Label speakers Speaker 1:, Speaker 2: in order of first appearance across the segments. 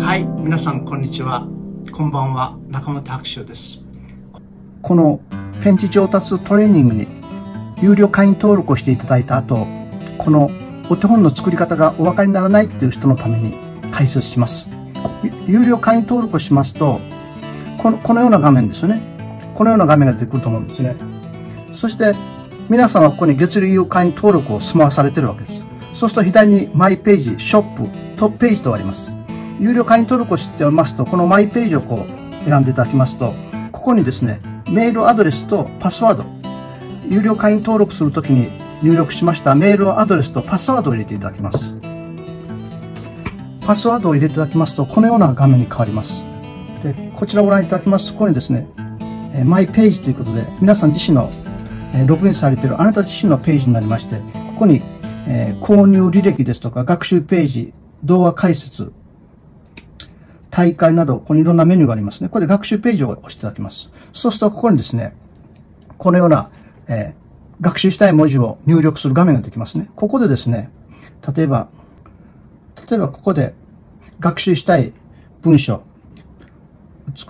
Speaker 1: はい、皆さんこんにちは。こんばんは、中本白秋です。
Speaker 2: このペンチ上達トレーニングに有料会員登録をしていただいた後、このお手本の作り方がお分かりにならないっていう人のために解説します。有料会員登録をしますと、このこのような画面ですよね。このような画面が出てくると思うんですね。そして、皆さんはここに月利有会員登録を済まされてるわけです。そうすると左にマイページ、ショップ、トップページとあります。有料会員登録をしておりますと、このマイページをこう選んでいただきますと、ここにですね、メールアドレスとパスワード、有料会員登録するときに入力しましたメールアドレスとパスワードを入れていただきます。パスワードを入れていただきますと、このような画面に変わります。で、こちらをご覧いただきますと、ここにですね、マイページということで、皆さん自身の、ログインされているあなた自身のページになりまして、ここに、えー購入履歴ですとか、学習ページ、動画解説、大会など、ここにいろんなメニューがありますね。これで学習ページを押していただきます。そうすると、ここにですね、このような、えー学習したい文字を入力する画面ができますね。ここでですね、例えば、例えばここで学習したい文章、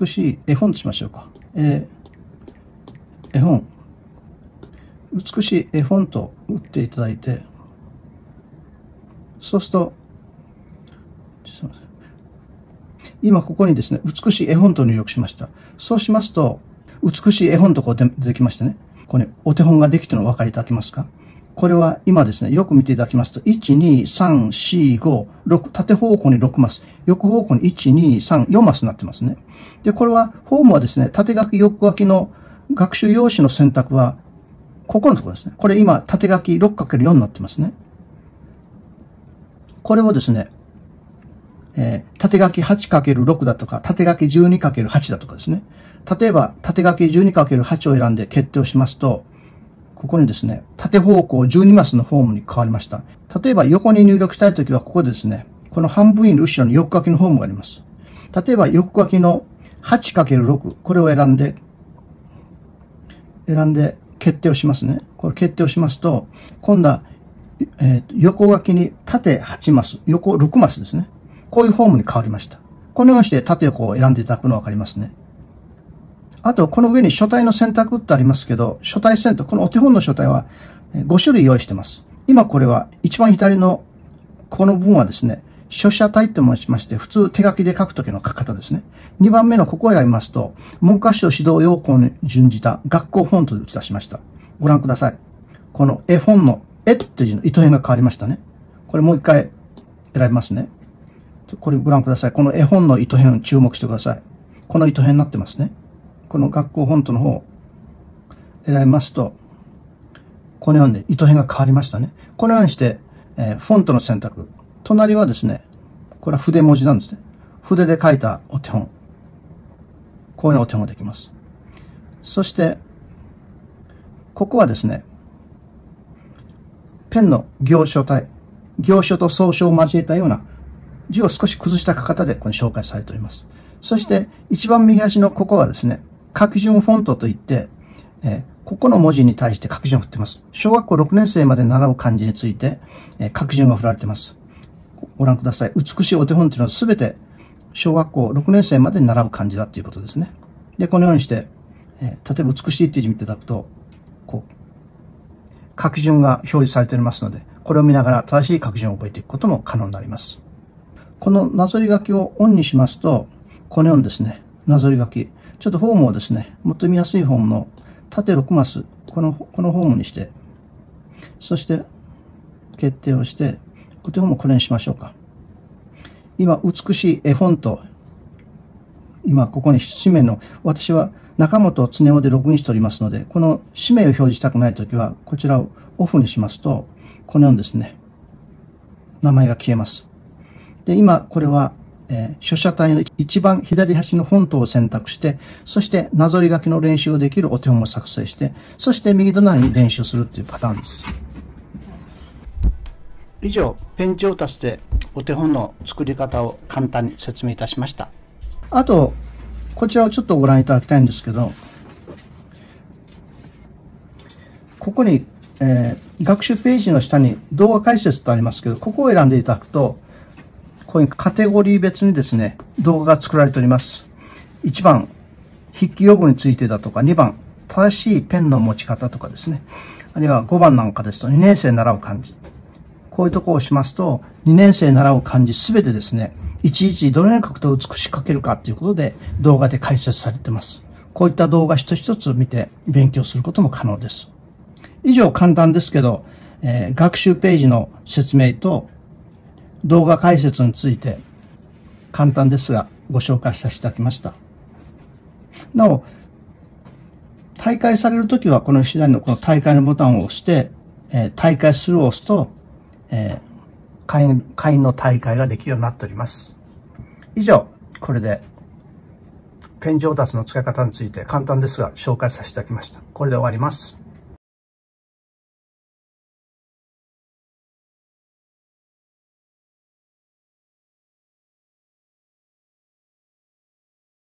Speaker 2: 美しい絵本としましょうか。えー絵本。美しい絵本と打っていただいて、そうすると、今ここにですね、美しい絵本と入力しました。そうしますと、美しい絵本とこう出てきましたね。これ、お手本ができてるのお分かりいただけますか？これは今ですね、よく見ていただきますと、1、2、3、4、5、6、縦方向に6マス、横方向に1、2、3、4マスになってますね。で、これは、フォームはですね、縦書き、横書きの学習用紙の選択は、ここのところですね。これ今、縦書き 6×4 になってますね。これをですね、えー縦書き 8×6 だとか、縦書き 12×8 だとかですね。例えば、縦書き 12×8 を選んで決定をしますと、ここにですね、縦方向12マスのフォームに変わりました。例えば、横に入力したいときは、ここでですね、この半分の後ろに横書きのフォームがあります。例えば、横書きの 8×6、これを選んで、選んで決定をしますね。これ決定をしますと、今度は、えー横書きに縦8マス、横6マスですね。こういうフォームに変わりました。このようにして縦横を選んでいただくのがわかりますね。あと、この上に書体の選択ってありますけど、書体選択、このお手本の書体は5種類用意してます。今これは一番左のこの部分はですね、書写体と申しまして、普通手書きで書くときの書き方ですね。2番目のここを選びますと、文科省指導要項に準じた学校フォントで打ち出しました。ご覧ください。この絵本の絵っていうの糸辺が変わりましたね。これもう一回選びますね。これご覧ください。この絵本の糸辺に注目してください。この糸辺になってますね。この学校フォントの方選びますと、このように糸辺が変わりましたね。このようにして、えーフォントの選択。隣はですね、これは筆文字なんですね。筆で書いたお手本。こういうお手本ができます。そして、ここはですね、ペンの行書体、行書と総書を交えたような字を少し崩した書き方でここに紹介されております。そして、一番右端のここはですね、書き順フォントといって、えーここの文字に対して書き順を振っています。小学校6年生まで習う漢字について、えー書き順が振られています。ご覧ください。美しいお手本というのはすべて小学校6年生まで習う漢字だということですね。で、このようにして、えー例えば美しいっていう字を見ていただくと、こう、書き順が表示されておりますので、これを見ながら正しい書き順を覚えていくことも可能になります。このなぞり書きをオンにしますと、このようにですね、なぞり書き、ちょっとフォームをですね、もっと見やすいフォームの縦6マス、この、このフォームにして、そして決定をして、お手本もこれにしましょうか。今、美しい絵本と、今ここに氏名の、私は中本恒夫でログインしておりますので、この氏名を表示したくないときは、こちらをオフにしますと、このようにですね、名前が消えます。で、今、これは、えー書写体の一番左端のフォントを選択して、そしてなぞり書きの練習をできるお手本を作成して、そして右隣に練習するっていうパターンです。以上、ペン上達でお手本の作り方を簡単に説明いたしました。あと、こちらをちょっとご覧いただきたいんですけど、ここに、えー学習ページの下に動画解説とありますけど、ここを選んでいただくと、こういうカテゴリー別にですね、動画が作られております。1番、筆記用語についてだとか、2番、正しいペンの持ち方とかですね。あるいは5番なんかですと、2年生習う漢字。こういうとこをしますと、2年生習う漢字すべてですね、いちいちどのように書くと美しく書けるかということで動画で解説されています。こういった動画一つ一つ見て勉強することも可能です。以上簡単ですけど、えー、学習ページの説明と動画解説について簡単ですがご紹介させていただきました。なお、大会されるときはこの左のこの大会のボタンを押して、えー、大会するを押すと、えー、会員、会員の大会ができるようになっております。以上、これでペン上達の使い方について簡単ですが紹介させていただきました。これで終わります。